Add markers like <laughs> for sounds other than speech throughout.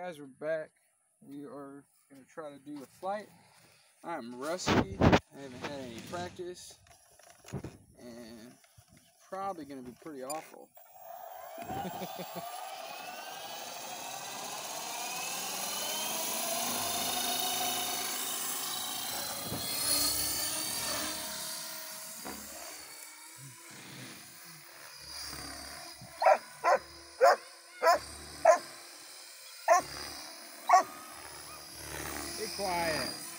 guys, we're back. We are going to try to do a flight. I'm rusty. I haven't had any practice. And it's probably going to be pretty awful. <laughs> quiet.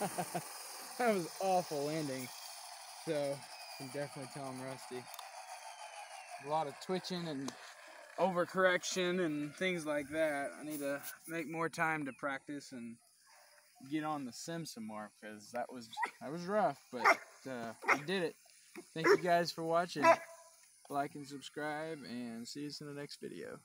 <laughs> that was awful landing. So, I can definitely tell I'm rusty. A lot of twitching and overcorrection and things like that. I need to make more time to practice and get on the sim some more because that was that was rough, but uh, I did it. Thank you guys for watching. Like and subscribe, and see you in the next video.